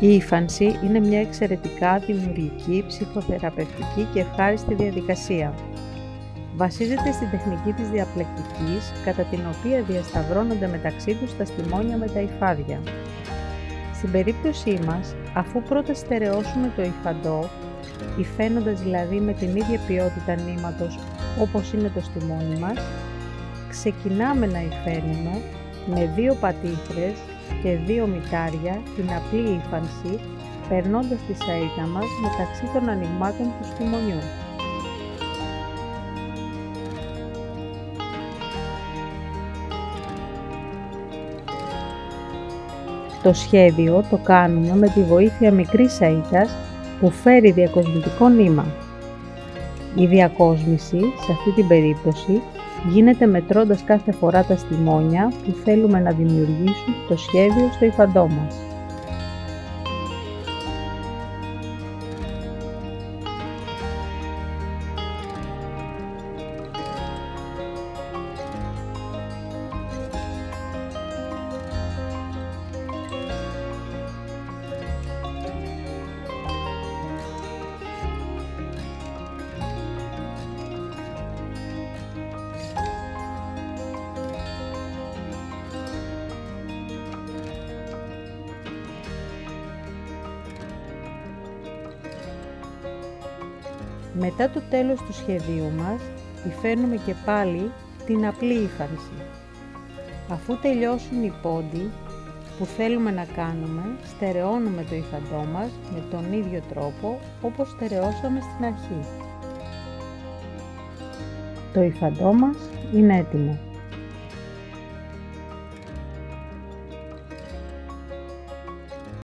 Η ύφανση είναι μια εξαιρετικά δημιουργική, ψυχοθεραπευτική και ευχάριστη διαδικασία. Βασίζεται στην τεχνική της διαπλεκτικής, κατά την οποία διασταυρώνονται μεταξύ τους τα στιμόνια με τα υφάδια. Στην περίπτωσή μας, αφού πρώτα στερεώσουμε το υφαντό, υφαίνοντας δηλαδή με την ίδια ποιότητα νήματος όπως είναι το στιμόνι μας, ξεκινάμε να υφαίνουμε με δύο πατήθρες και δύο μητάρια την απλή ύφανση, περνώντας τη σαΐτα μας μεταξύ των ανοιγμάτων του στιμονιού. Το σχέδιο το κάνουμε με τη βοήθεια μικρής σαΐτας που φέρει διακοσμητικό νήμα. Η διακόσμηση, σε αυτή την περίπτωση, γίνεται μετρώντας κάθε φορά τα στιμόνια που θέλουμε να δημιουργήσουν το σχέδιο στο υφαντό μας. Μετά το τέλος του σχεδίου μας, υφαίνουμε και πάλι την απλή ύφανση. Αφού τελειώσουν οι πόντοι που θέλουμε να κάνουμε, στερεώνουμε το υφαντό μας με τον ίδιο τρόπο όπως στερεώσαμε στην αρχή. Το υφαντό μας είναι έτοιμο.